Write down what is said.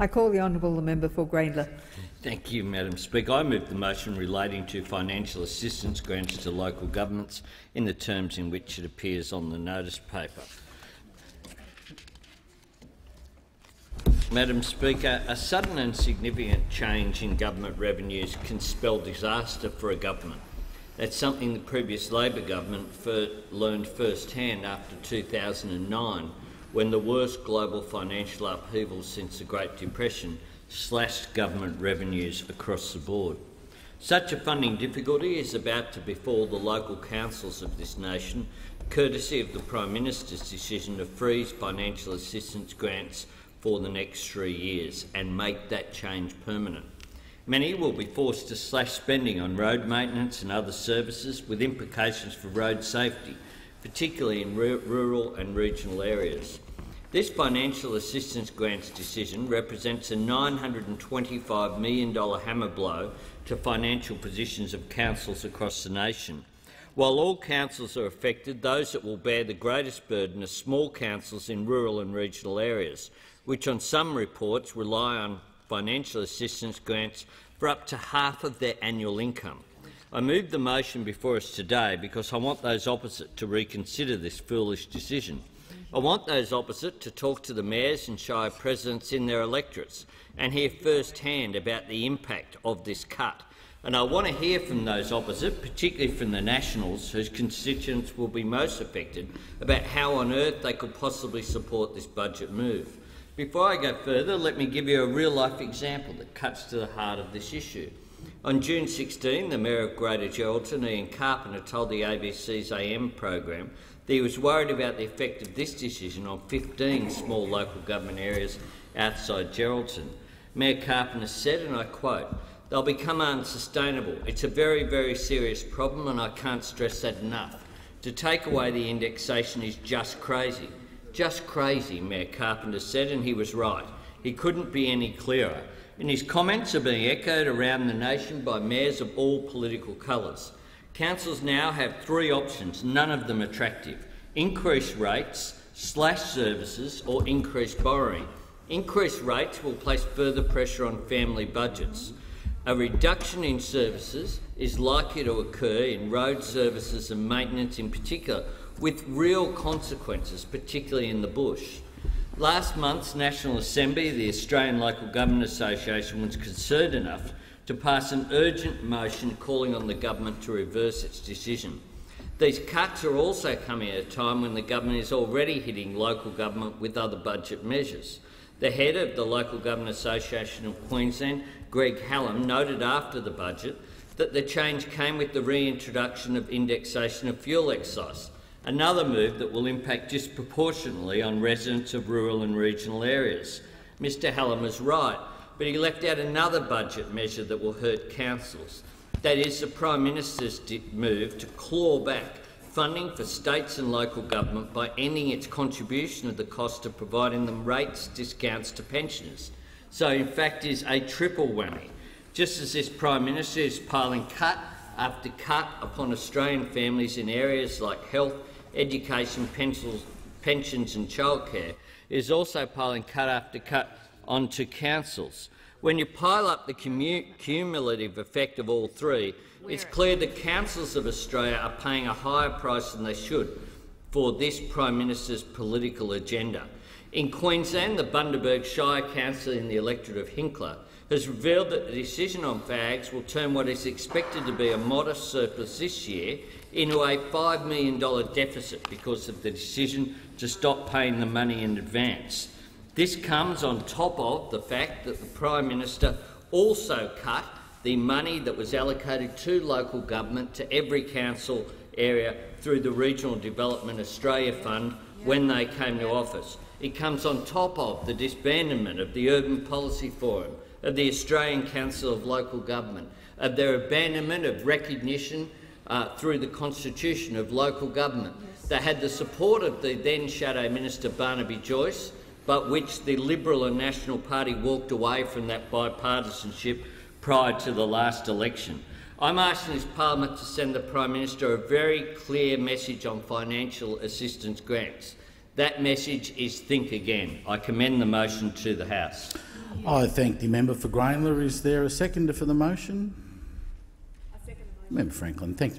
I call the honourable the member for Grayndler. Thank you, Madam Speaker. I move the motion relating to financial assistance grants to local governments in the terms in which it appears on the notice paper. Madam Speaker, a sudden and significant change in government revenues can spell disaster for a government. That's something the previous Labor government learned firsthand after 2009, when the worst global financial upheaval since the Great Depression slashed government revenues across the board. Such a funding difficulty is about to befall the local councils of this nation, courtesy of the Prime Minister's decision to freeze financial assistance grants for the next three years and make that change permanent. Many will be forced to slash spending on road maintenance and other services with implications for road safety, particularly in rural and regional areas. This financial assistance grants decision represents a $925 million hammer blow to financial positions of councils across the nation. While all councils are affected, those that will bear the greatest burden are small councils in rural and regional areas, which on some reports rely on financial assistance grants for up to half of their annual income. I move the motion before us today because I want those opposite to reconsider this foolish decision. I want those opposite to talk to the mayors and shire presidents in their electorates and hear firsthand about the impact of this cut. And I want to hear from those opposite, particularly from the Nationals, whose constituents will be most affected, about how on earth they could possibly support this budget move. Before I go further, let me give you a real-life example that cuts to the heart of this issue. On June 16, the Mayor of Greater Geraldton, Ian Carpenter, told the ABC's AM program that he was worried about the effect of this decision on 15 small local government areas outside Geraldton. Mayor Carpenter said, and I quote, they'll become unsustainable. It's a very, very serious problem and I can't stress that enough. To take away the indexation is just crazy. Just crazy, Mayor Carpenter said, and he was right. He couldn't be any clearer. And his comments are being echoed around the nation by mayors of all political colours. Councils now have three options, none of them attractive. Increase rates, slash services or increase borrowing. Increased rates will place further pressure on family budgets. A reduction in services is likely to occur in road services and maintenance in particular, with real consequences, particularly in the bush. Last month's National Assembly, the Australian Local Government Association, was concerned enough to pass an urgent motion calling on the government to reverse its decision. These cuts are also coming at a time when the government is already hitting local government with other budget measures. The head of the Local Government Association of Queensland, Greg Hallam, noted after the budget that the change came with the reintroduction of indexation of fuel excise, another move that will impact disproportionately on residents of rural and regional areas. Mr Hallam is right, but he left out another budget measure that will hurt councils. That is the Prime Minister's move to claw back funding for states and local government by ending its contribution of the cost of providing them rates discounts to pensioners. So, in fact, is a triple whammy. Just as this Prime Minister is piling cut after cut upon Australian families in areas like health, education, pensions and childcare, is also piling cut after cut onto councils. When you pile up the cumulative effect of all three, it's clear the councils of Australia are paying a higher price than they should for this Prime Minister's political agenda. In Queensland, the Bundaberg Shire Council in the electorate of Hinkler has revealed that the decision on FAGs will turn what is expected to be a modest surplus this year into a $5 million deficit because of the decision to stop paying the money in advance. This comes on top of the fact that the Prime Minister also cut the money that was allocated to local government to every council area through the Regional Development Australia Fund when they came to office. It comes on top of the disbandment of the Urban Policy Forum, of the Australian Council of Local Government, of their abandonment of recognition uh, through the constitution of local government. They had the support of the then Shadow Minister Barnaby Joyce, but which the Liberal and National Party walked away from that bipartisanship prior to the last election. I'm asking this parliament to send the Prime Minister a very clear message on financial assistance grants. That message is think again. I commend the motion to the House. I thank the member for Grayndler. Is there a seconder for the motion? Member Franklin, thanks.